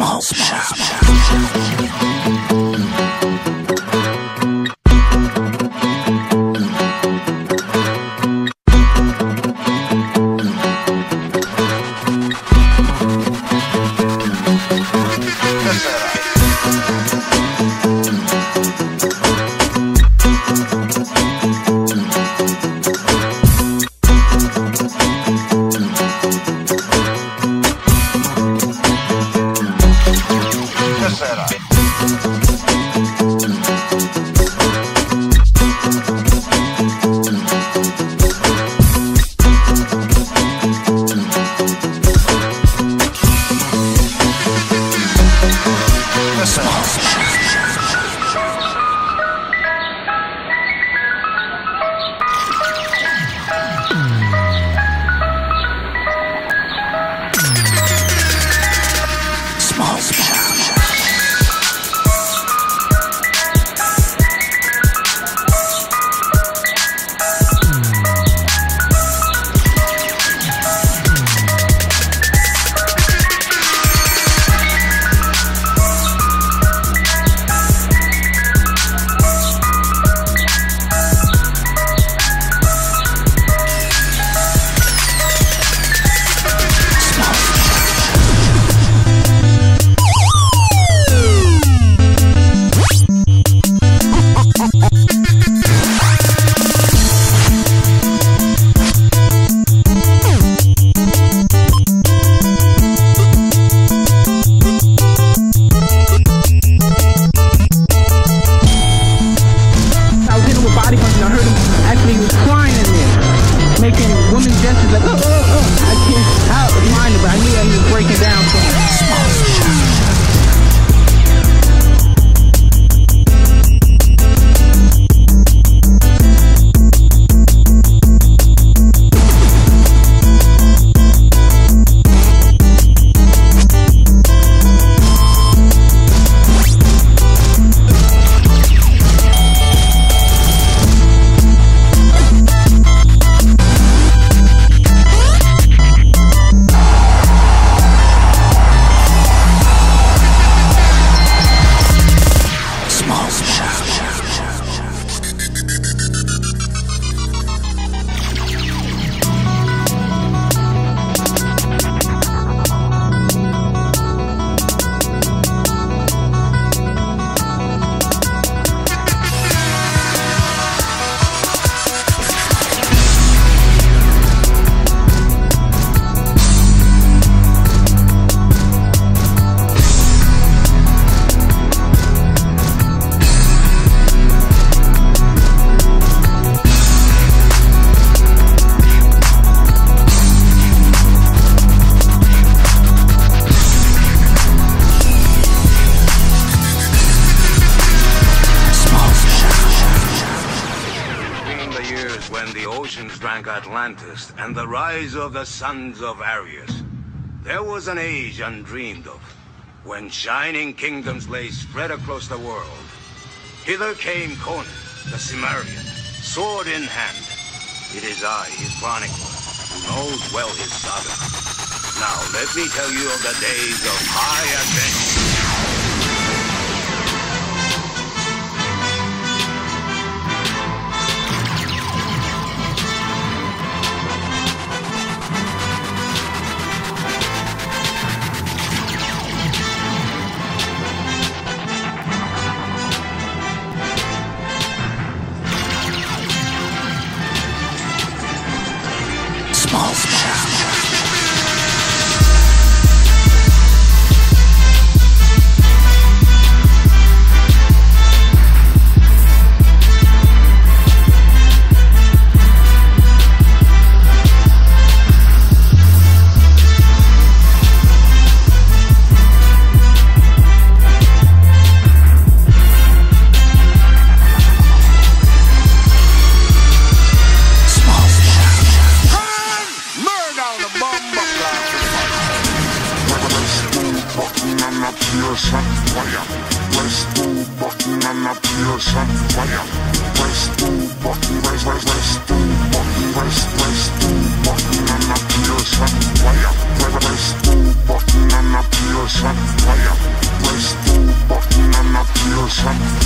Small, small, Between the years when the oceans drank Atlantis and the rise of the sons of Arius, there was an age undreamed of, when shining kingdoms lay spread across the world. Hither came Conan, the Cimmerian, sword in hand. It is I, his chronicler, who knows well his saga. Now let me tell you of the days of high adventure. sunshine.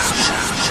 sound.